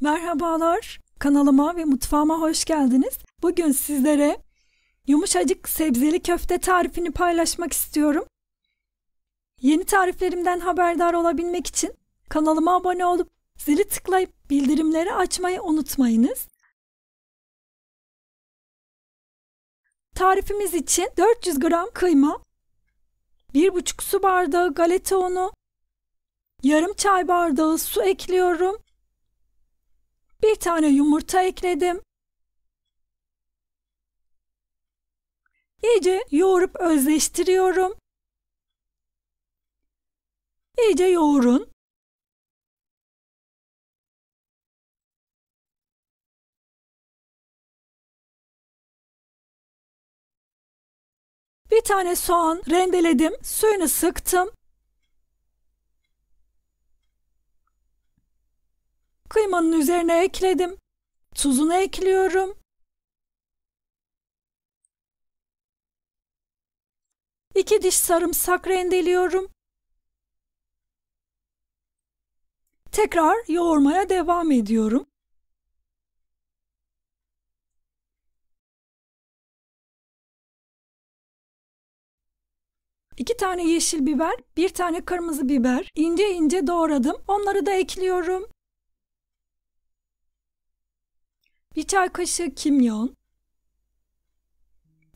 Merhabalar, kanalıma ve mutfağıma hoş geldiniz. Bugün sizlere yumuşacık sebzeli köfte tarifini paylaşmak istiyorum. Yeni tariflerimden haberdar olabilmek için kanalıma abone olup zili tıklayıp bildirimleri açmayı unutmayınız. Tarifimiz için 400 gram kıyma, 1,5 su bardağı galeta unu, yarım çay bardağı su ekliyorum. Bir tane yumurta ekledim. İyice yoğurup özleştiriyorum. İyice yoğurun. Bir tane soğan rendeledim, suyunu sıktım. Kıymanın üzerine ekledim. Tuzunu ekliyorum. İki diş sarımsak rendeliyorum. Tekrar yoğurmaya devam ediyorum. İki tane yeşil biber, bir tane kırmızı biber ince ince doğradım. Onları da ekliyorum. Bir çay kaşığı kimyon,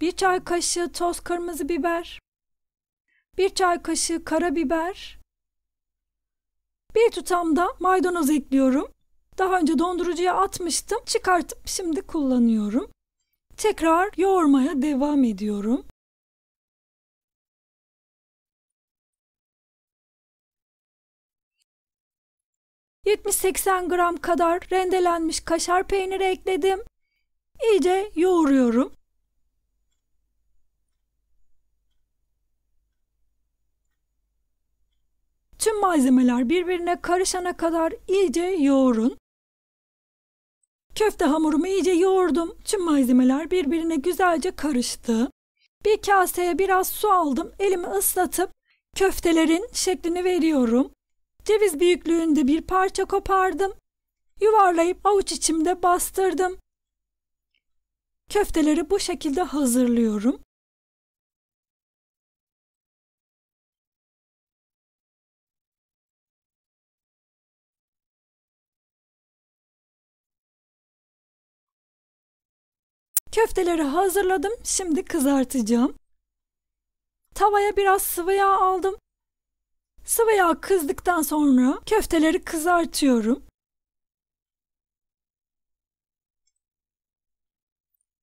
bir çay kaşığı toz kırmızı biber, bir çay kaşığı karabiber, bir tutam da maydanoz ekliyorum. Daha önce dondurucuya atmıştım. Çıkartıp şimdi kullanıyorum. Tekrar yoğurmaya devam ediyorum. 70-80 gram kadar rendelenmiş kaşar peyniri ekledim. İyice yoğuruyorum. Tüm malzemeler birbirine karışana kadar iyice yoğurun. Köfte hamurumu iyice yoğurdum. Tüm malzemeler birbirine güzelce karıştı. Bir kaseye biraz su aldım. Elimi ıslatıp köftelerin şeklini veriyorum. Ceviz büyüklüğünde bir parça kopardım. Yuvarlayıp avuç içimde bastırdım. Köfteleri bu şekilde hazırlıyorum. Köfteleri hazırladım. Şimdi kızartacağım. Tavaya biraz sıvı yağ aldım. Sıvı yağ kızdıktan sonra köfteleri kızartıyorum.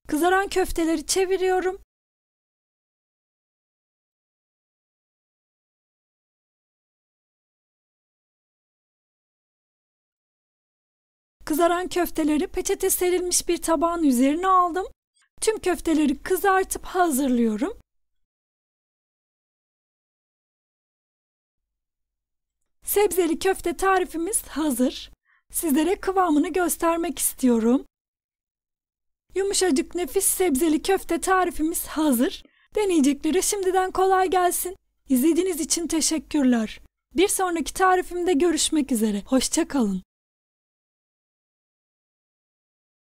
Kızaran köfteleri çeviriyorum. Kızaran köfteleri peçete serilmiş bir tabağın üzerine aldım. Tüm köfteleri kızartıp hazırlıyorum. Sebzeli köfte tarifimiz hazır. Sizlere kıvamını göstermek istiyorum. Yumuşacık nefis sebzeli köfte tarifimiz hazır. Deneyeceklere şimdiden kolay gelsin. İzlediğiniz için teşekkürler. Bir sonraki tarifimde görüşmek üzere. Hoşçakalın.